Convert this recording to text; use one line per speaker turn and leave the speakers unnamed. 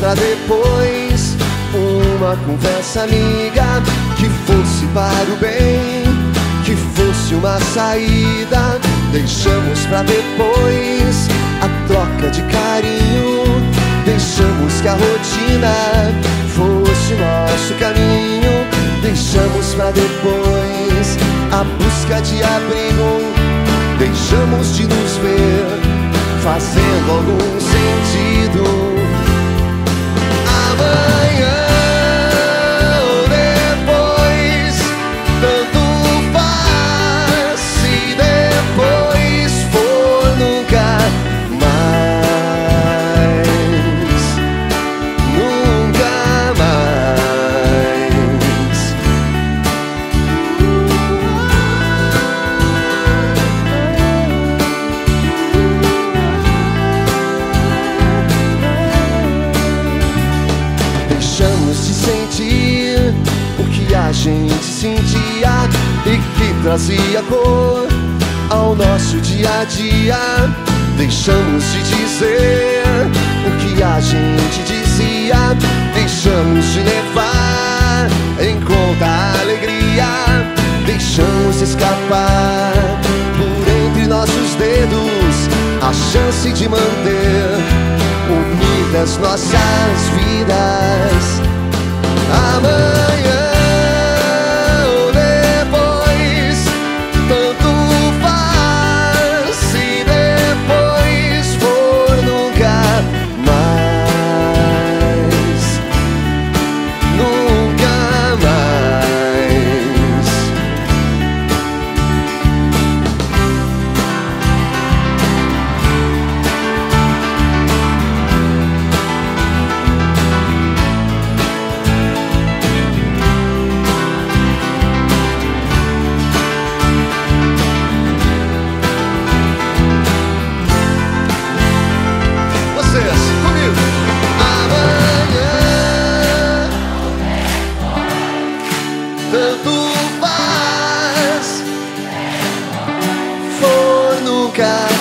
Pra depois uma conversa amiga que fosse para o bem, que fosse uma saída. Deixamos pra depois a troca de carinho. Deixamos que a rotina fosse nosso caminho. Deixamos pra depois a busca de abrigo. Deixamos de nos ver fazendo algum gente sentia e que trazia cor ao nosso dia a dia. Deixamos de dizer o que a gente dizia, deixamos de levar em conta a alegria, deixamos escapar por entre nossos dedos a chance de manter unidas nossas vidas. Amanhã. Tanto faz. For nunca